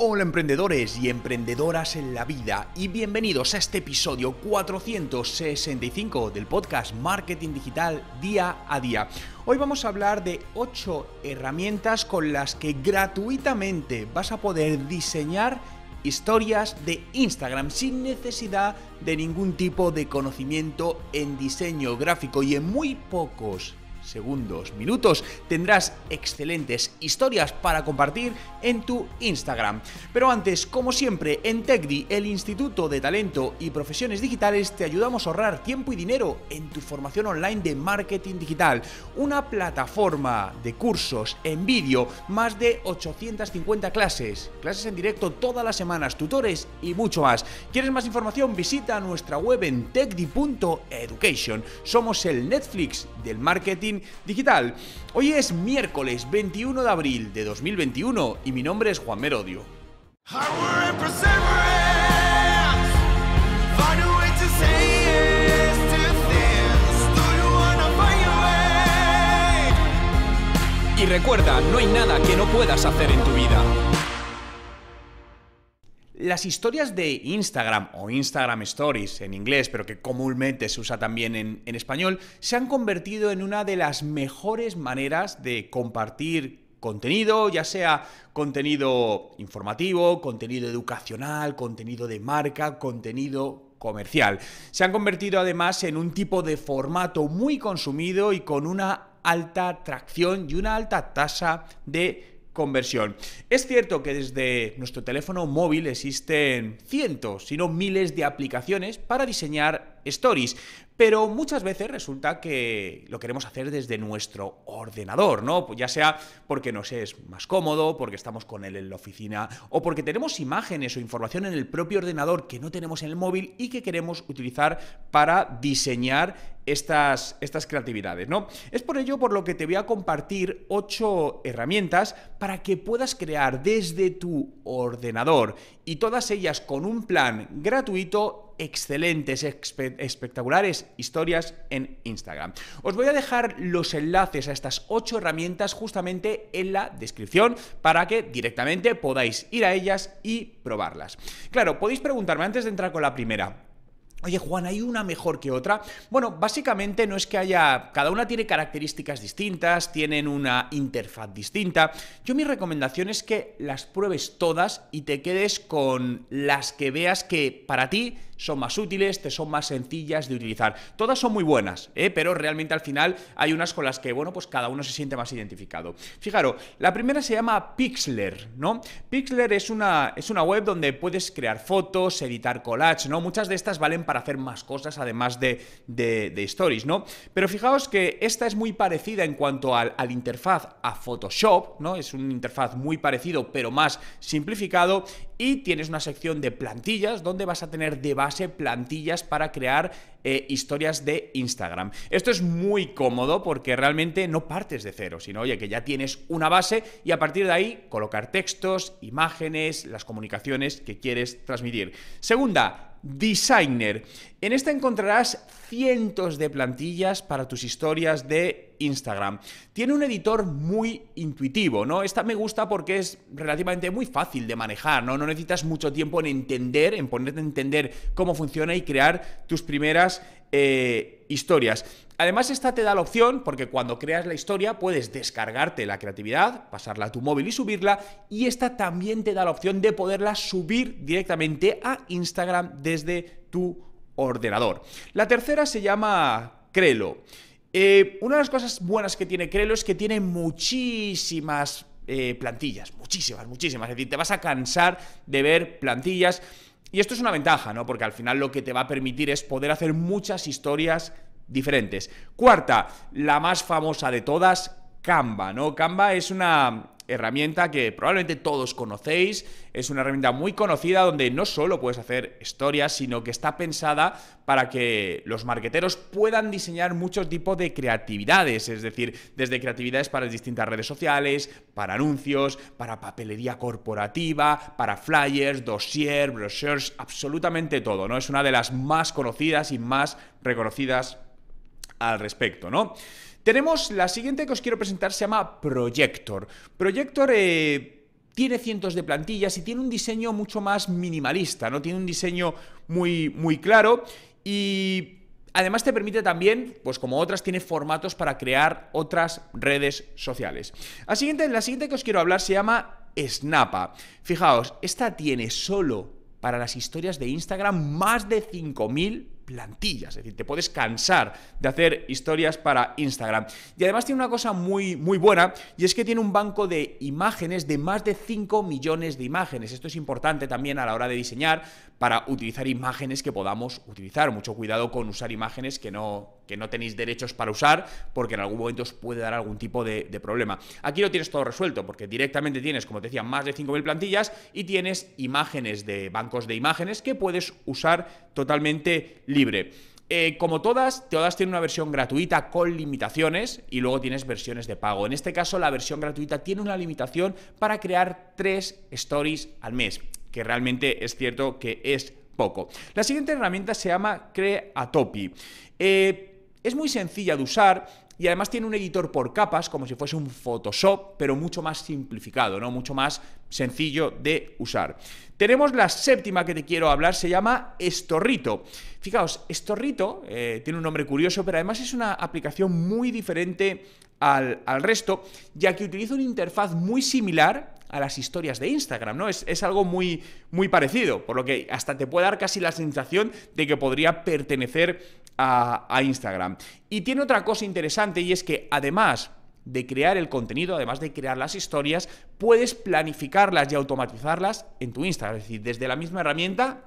Hola emprendedores y emprendedoras en la vida y bienvenidos a este episodio 465 del podcast Marketing Digital Día a Día. Hoy vamos a hablar de 8 herramientas con las que gratuitamente vas a poder diseñar historias de Instagram sin necesidad de ningún tipo de conocimiento en diseño gráfico y en muy pocos segundos, minutos, tendrás excelentes historias para compartir en tu Instagram. Pero antes, como siempre, en TechDi, el Instituto de Talento y Profesiones Digitales, te ayudamos a ahorrar tiempo y dinero en tu formación online de marketing digital. Una plataforma de cursos en vídeo, más de 850 clases, clases en directo todas las semanas, tutores y mucho más. ¿Quieres más información? Visita nuestra web en techdi.education. Somos el Netflix del marketing digital. Hoy es miércoles 21 de abril de 2021 y mi nombre es Juan Merodio. Y recuerda, no hay nada que no puedas hacer en tu vida. Las historias de Instagram o Instagram Stories en inglés, pero que comúnmente se usa también en, español, se han convertido en una de las mejores maneras de compartir contenido, ya sea contenido informativo, contenido educacional, contenido de marca, contenido comercial. Se han convertido además en un tipo de formato muy consumido y con una alta tracción y una alta tasa de conversión. Es cierto que desde nuestro teléfono móvil existen cientos, si no miles de aplicaciones para diseñar stories, pero muchas veces resulta que lo queremos hacer desde nuestro ordenador, ¿no? Ya sea porque nos es más cómodo, porque estamos con él en la oficina, o porque tenemos imágenes o información en el propio ordenador que no tenemos en el móvil y que queremos utilizar para diseñar estas, estas creatividades, ¿no? Es por ello por lo que te voy a compartir ocho herramientas para que puedas crear desde tu ordenador y todas ellas con un plan gratuito excelentes, espectaculares historias en Instagram. Os voy a dejar los enlaces a estas ocho herramientas justamente en la descripción para que directamente podáis ir a ellas y probarlas. Claro, podéis preguntarme antes de entrar con la primera. Oye Juan, ¿hay una mejor que otra? Bueno, básicamente no es que haya... Cada una tiene características distintas, tienen una interfaz distinta. Yo mi recomendación es que las pruebes todas y te quedes con las que veas que para ti son más útiles, te son más sencillas de utilizar. Todas son muy buenas, ¿eh? pero realmente al final hay unas con las que, bueno, pues cada uno se siente más identificado. Fijaros, la primera se llama Pixler, ¿no? Pixler es una, es una web donde puedes crear fotos, editar collage, ¿no? Muchas de estas valen para hacer más cosas además de, de, stories, ¿no? Pero fijaos que esta es muy parecida en cuanto al, al interfaz a Photoshop, ¿no? Es un interfaz muy parecido pero más simplificado y tienes una sección de plantillas donde vas a tener de base plantillas para crear eh, historias de Instagram. Esto es muy cómodo porque realmente no partes de cero, sino oye que ya tienes una base y a partir de ahí colocar textos, imágenes, las comunicaciones que quieres transmitir. Segunda, Designer. En esta encontrarás cientos de plantillas para tus historias de Instagram. Tiene un editor muy intuitivo, ¿no? Esta me gusta porque es relativamente muy fácil de manejar, ¿no? No necesitas mucho tiempo en entender, en ponerte a entender cómo funciona y crear tus primeras eh, historias. Además, esta te da la opción, porque cuando creas la historia puedes descargarte la creatividad, pasarla a tu móvil y subirla, y esta también te da la opción de poderla subir directamente a Instagram desde tu ordenador. La tercera se llama Crelo. Eh, una de las cosas buenas que tiene Crelo es que tiene muchísimas eh, plantillas, muchísimas, muchísimas. Es decir, te vas a cansar de ver plantillas. Y esto es una ventaja, ¿no? Porque al final lo que te va a permitir es poder hacer muchas historias diferentes. Cuarta, la más famosa de todas, Canva, ¿no? Canva es una herramienta que probablemente todos conocéis, es una herramienta muy conocida donde no solo puedes hacer historias, sino que está pensada para que los marqueteros puedan diseñar muchos tipos de creatividades, es decir, desde creatividades para distintas redes sociales, para anuncios, para papelería corporativa, para flyers, dossier, brochures, absolutamente todo, ¿no? Es una de las más conocidas y más reconocidas al respecto, ¿no? Tenemos la siguiente que os quiero presentar, se llama Projector. Projector... Eh, tiene cientos de plantillas y tiene un diseño mucho más minimalista, ¿no? Tiene un diseño muy, muy claro y Además te permite también, pues como otras, tiene formatos para crear otras redes sociales. La siguiente, la siguiente que os quiero hablar se llama Snapa. Fijaos, esta tiene solo para las historias de Instagram más de 5000 plantillas, es decir, te puedes cansar de hacer historias para Instagram. Y además tiene una cosa muy, muy buena, y es que tiene un banco de imágenes de más de 5 millones de imágenes. Esto es importante también a la hora de diseñar para utilizar imágenes que podamos utilizar. Mucho cuidado con usar imágenes que no, que no tenéis derechos para usar, porque en algún momento os puede dar algún tipo de, problema. Aquí lo tienes todo resuelto, porque directamente tienes, como te decía, más de 5.000 plantillas y tienes imágenes de bancos de imágenes que puedes usar totalmente libre. Eh, como todas, todas tienen una versión gratuita con limitaciones y luego tienes versiones de pago. En este caso, la versión gratuita tiene una limitación para crear tres stories al mes, que realmente es cierto que es poco. La siguiente herramienta se llama Creatopi. Eh, es muy sencilla de usar y además tiene un editor por capas, como si fuese un Photoshop, pero mucho más simplificado, ¿no? Mucho más sencillo de usar. Tenemos la séptima que te quiero hablar, se llama Estorrito. Fijaos, Estorrito eh, tiene un nombre curioso, pero además es una aplicación muy diferente al, resto, ya que utiliza una interfaz muy similar a las historias de Instagram, ¿no? Es, es, algo muy, muy parecido, por lo que hasta te puede dar casi la sensación de que podría pertenecer a, Instagram. Y tiene otra cosa interesante y es que además de crear el contenido, además de crear las historias, puedes planificarlas y automatizarlas en tu Instagram. Es decir, desde la misma herramienta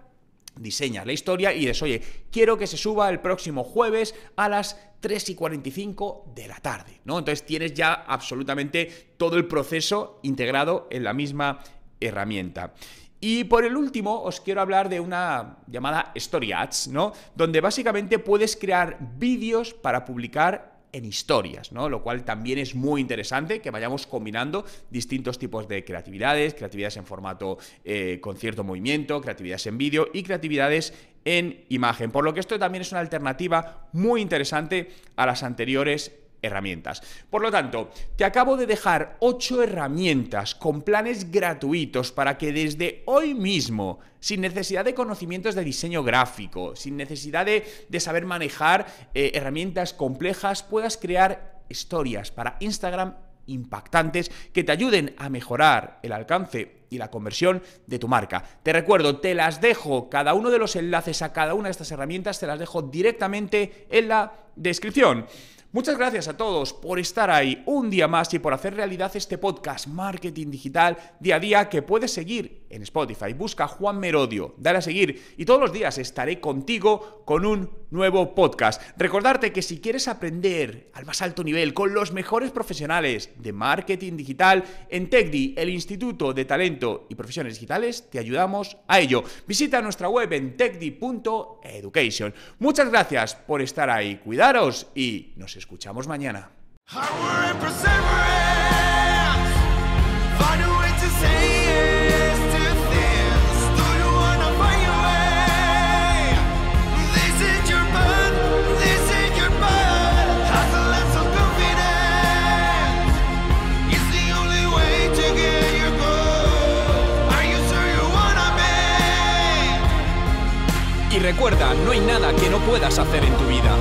diseñas la historia y dices, oye, quiero que se suba el próximo jueves a las 3 y 45 de la tarde, ¿no? Entonces tienes ya absolutamente todo el proceso integrado en la misma herramienta. Y por el último, os quiero hablar de una llamada Story Ads, ¿no? Donde básicamente puedes crear vídeos para publicar en historias, ¿no? Lo cual también es muy interesante que vayamos combinando distintos tipos de creatividades, creatividades en formato eh, con cierto movimiento, creatividades en vídeo y creatividades en imagen. Por lo que esto también es una alternativa muy interesante a las anteriores herramientas. Por lo tanto, te acabo de dejar 8 herramientas con planes gratuitos para que desde hoy mismo, sin necesidad de conocimientos de diseño gráfico, sin necesidad de, saber manejar eh, herramientas complejas, puedas crear historias para Instagram impactantes que te ayuden a mejorar el alcance y la conversión de tu marca. Te recuerdo, te las dejo, cada uno de los enlaces a cada una de estas herramientas te las dejo directamente en la descripción. Muchas gracias a todos por estar ahí un día más y por hacer realidad este podcast Marketing Digital día a día que puedes seguir en Spotify. Busca Juan Merodio, dale a seguir y todos los días estaré contigo con un nuevo podcast. Recordarte que si quieres aprender al más alto nivel con los mejores profesionales de marketing digital en TechDi, el Instituto de Talento y Profesiones Digitales, te ayudamos a ello. Visita nuestra web en techdi.education. Muchas gracias por estar ahí. Y nos escuchamos mañana. Y recuerda, no hay nada que no puedas hacer en tu vida.